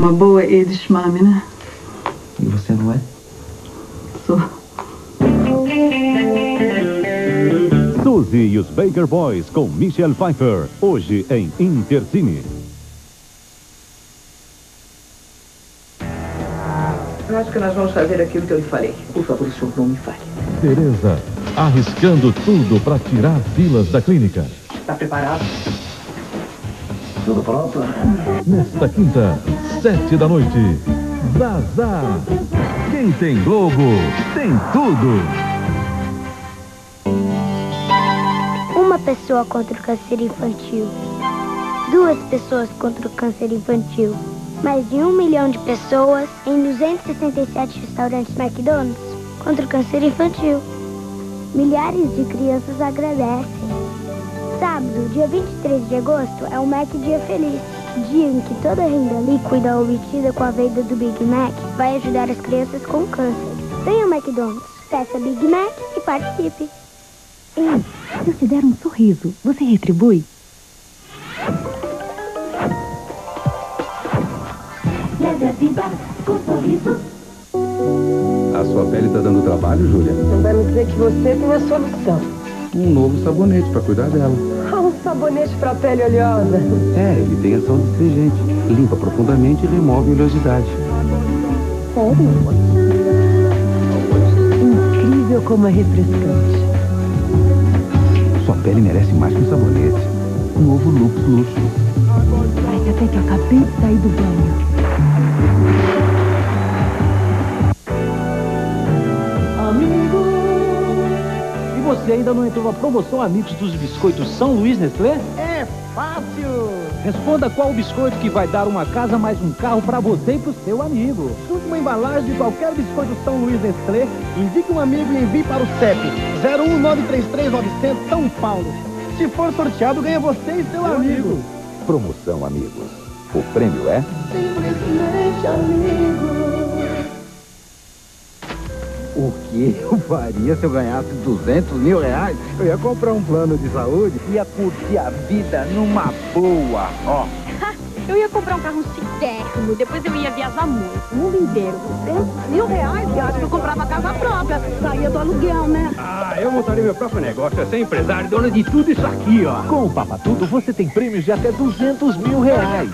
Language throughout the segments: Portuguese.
Uma boa Edith Mami, né? E você não é? Sou. Suzy e os Baker Boys com Michelle Pfeiffer. Hoje em Intercine. Eu acho que nós vamos fazer aquilo que eu lhe falei. Por favor, o senhor não me fale. Tereza, arriscando tudo para tirar Vilas da clínica. Está preparado? Tudo pronto? Nesta quinta, sete da noite. Zazá. Quem tem Globo, tem tudo. Uma pessoa contra o câncer infantil. Duas pessoas contra o câncer infantil. Mais de um milhão de pessoas em 267 restaurantes McDonald's contra o câncer infantil. Milhares de crianças agradecem. Sábado, dia 23 de agosto, é o Mac Dia Feliz. Dia em que toda a renda líquida obtida com a venda do Big Mac vai ajudar as crianças com câncer. Venha ao McDonald's, peça Big Mac e participe. Ei, se eu te der um sorriso, você retribui? Leve a vida com sorriso. A sua pele está dando trabalho, Júlia? Não vai me dizer que você tem a solução. Um novo sabonete para cuidar dela. Um sabonete para pele oleosa. É, ele tem ação detergente. Limpa profundamente e remove oleosidade. Sério? Incrível como é refrescante. Sua pele merece mais que um sabonete. Novo Lux Luxo. Parece até que eu acabei de sair do banho. Você ainda não entrou na promoção Amigos dos Biscoitos São Luís Nestlé? É fácil! Responda qual o biscoito que vai dar uma casa mais um carro para você e pro seu amigo. Junte uma embalagem de qualquer biscoito São Luís Nestlé, indique um amigo e envie para o CEP 01933 São Paulo. Se for sorteado, ganha você e seu amigo. Promoção Amigos. O prêmio é... Simplesmente amigo. O que eu faria se eu ganhasse 200 mil reais? Eu ia comprar um plano de saúde e ia curtir a vida numa boa, ó. Eu ia comprar um carro chiquérrimo, depois eu ia viajar muito, o mundo inteiro. 200 mil reais? Eu acho que eu comprava casa própria, saía do aluguel, né? Ah, eu montaria meu próprio negócio, eu ser empresário, dona de tudo isso aqui, ó. Com o Papa Tudo, você tem prêmios de até 200 mil reais.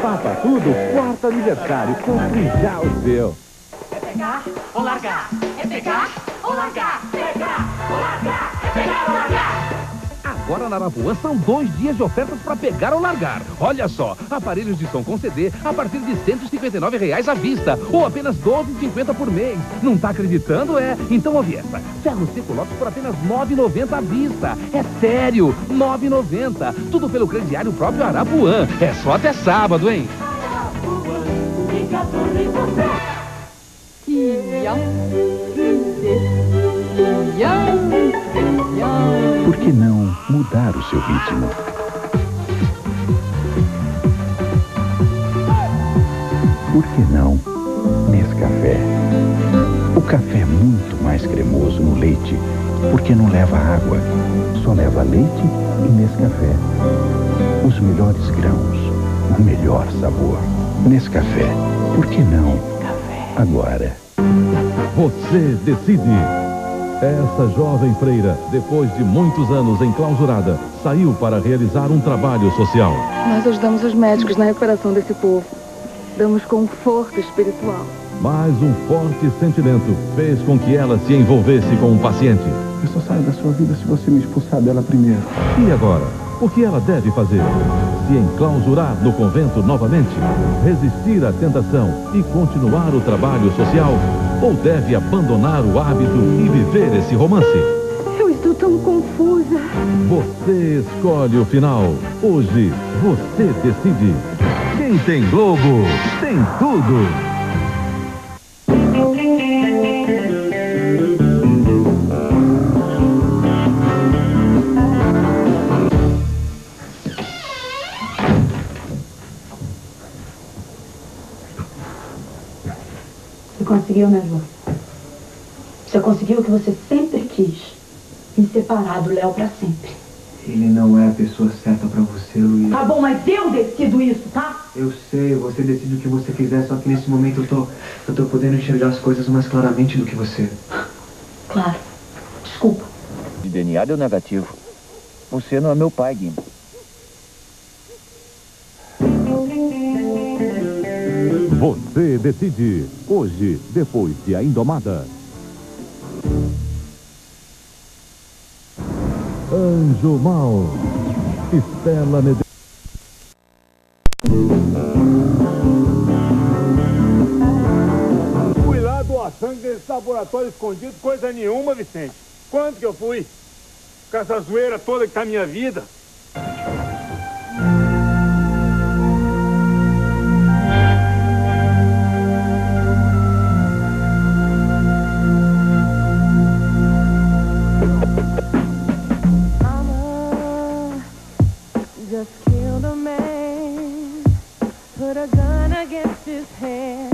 Papa Tudo, quarto aniversário. Compre já o seu. Pegar ou largar? É pegar ou largar? Pegar ou largar? É pegar ou largar? Agora na Arapuã são dois dias de ofertas para pegar ou largar. Olha só, aparelhos de som com CD a partir de 159 reais à vista, ou apenas R$ 12,50 por mês. Não tá acreditando, é? Então ouve essa. Ferro seco Lopes por apenas R$ 9,90 à vista. É sério, R$ 9,90. Tudo pelo crediário próprio Arapuã. É só até sábado, hein? Fica sorriso certo. Iam, iam, iam. Por que não mudar o seu ritmo? Por que não Nescafé? O café é muito mais cremoso no leite, porque não leva água, só leva leite e Nescafé. Os melhores grãos, o melhor sabor. Nescafé, por que não? Agora. Você decide. Essa jovem freira, depois de muitos anos enclausurada, saiu para realizar um trabalho social. Nós ajudamos os médicos na recuperação desse povo. Damos conforto espiritual. Mas um forte sentimento fez com que ela se envolvesse com um paciente. Eu só saio da sua vida se você me expulsar dela primeiro. E agora? O que ela deve fazer? Se enclausurar no convento novamente? Resistir à tentação e continuar o trabalho social? Ou deve abandonar o hábito e viver esse romance? Eu estou tão confusa. Você escolhe o final. Hoje, você decide. Quem tem Globo, tem tudo. Você conseguiu, né, João? Você conseguiu o que você sempre quis. Me separar do Léo pra sempre. Ele não é a pessoa certa pra você, Luiz. Tá bom, mas eu decido isso, tá? Eu sei, você decide o que você quiser, só que nesse momento eu tô, eu tô podendo enxergar as coisas mais claramente do que você. Claro. Desculpa. De DNA deu negativo. Você não é meu pai, Guima. Você decide. Hoje, depois de A Indomada. Anjo Mal. Estela Medeiros. Fui lá doar sangue desse laboratório escondido, coisa nenhuma, Vicente. Quanto que eu fui? Com essa zoeira toda que tá a minha vida. Put a gun against his head,